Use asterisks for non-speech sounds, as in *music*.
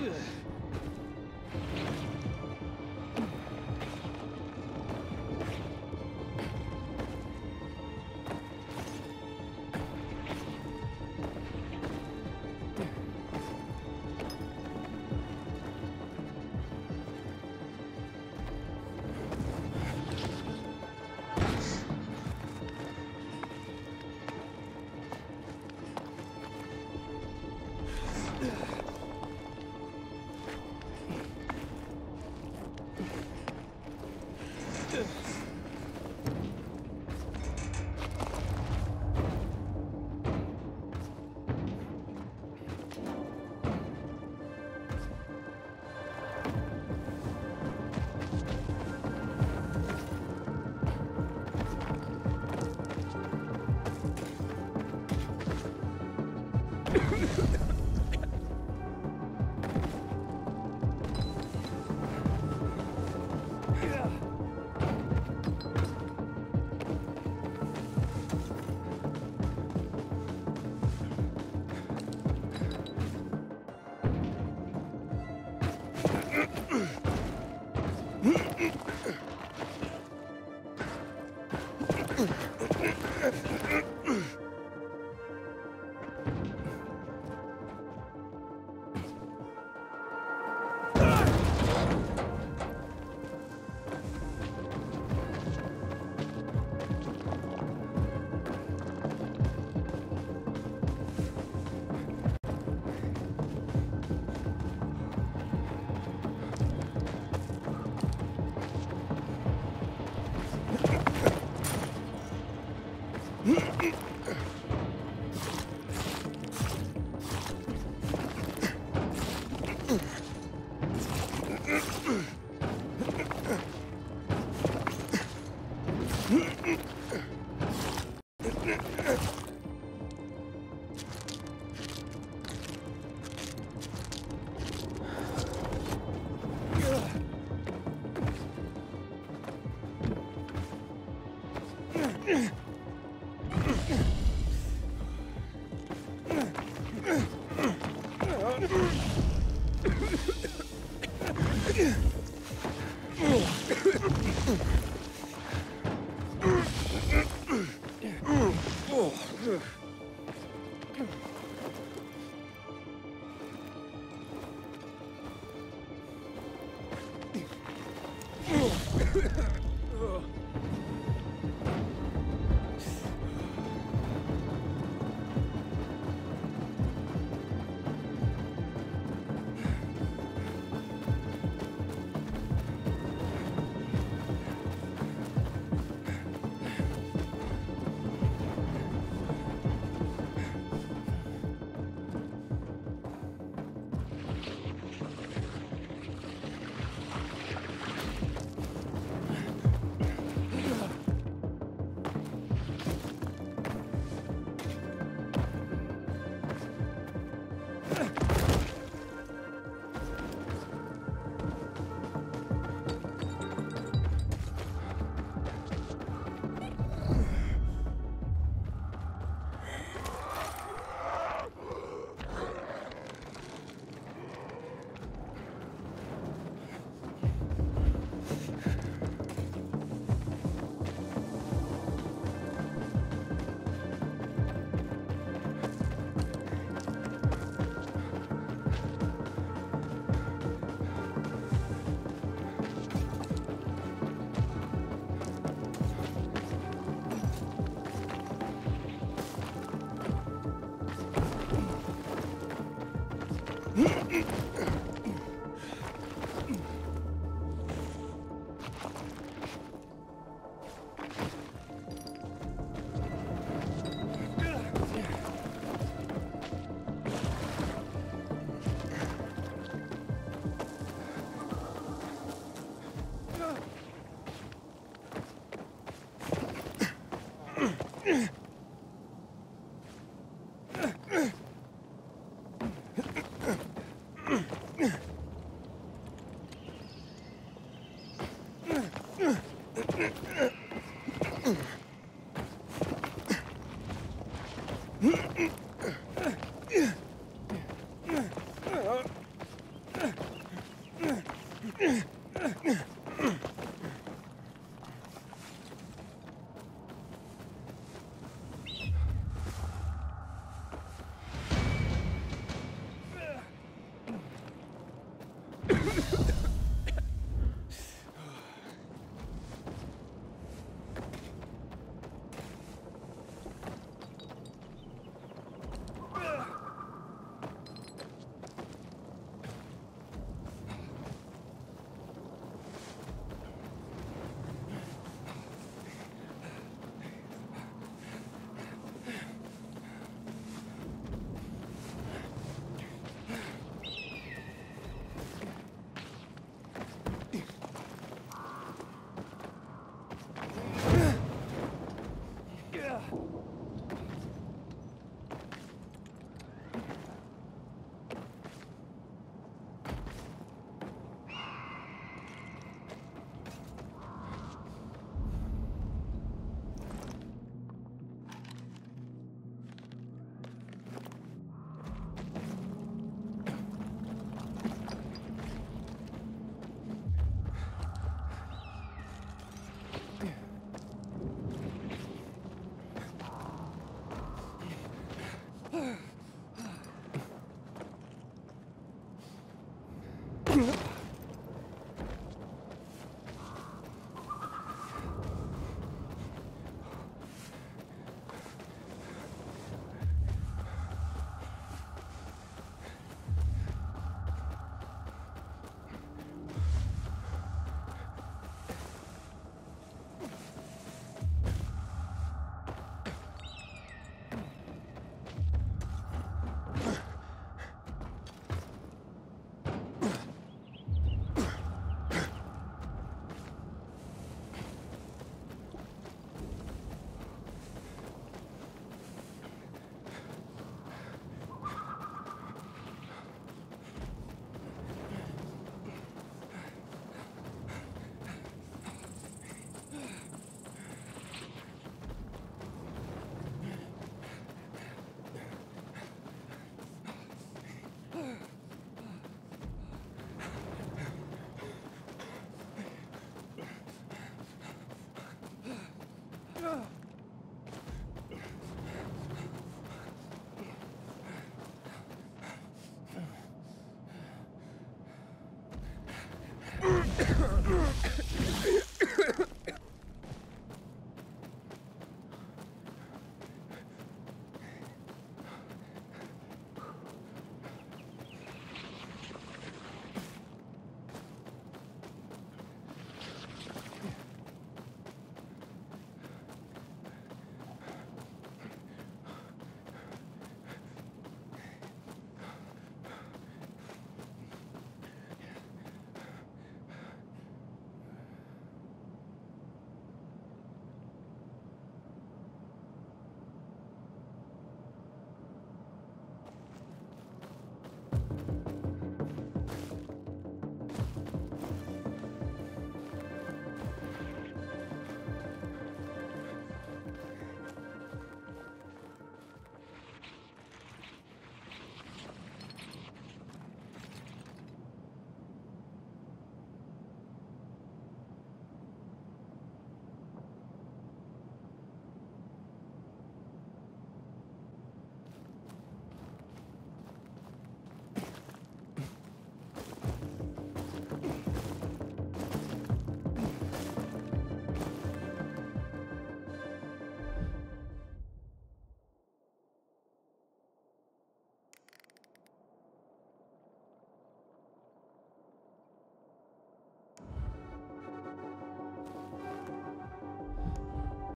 Ugh. Mm-mm. Mm-hmm. Mm-mm. Ha! *laughs*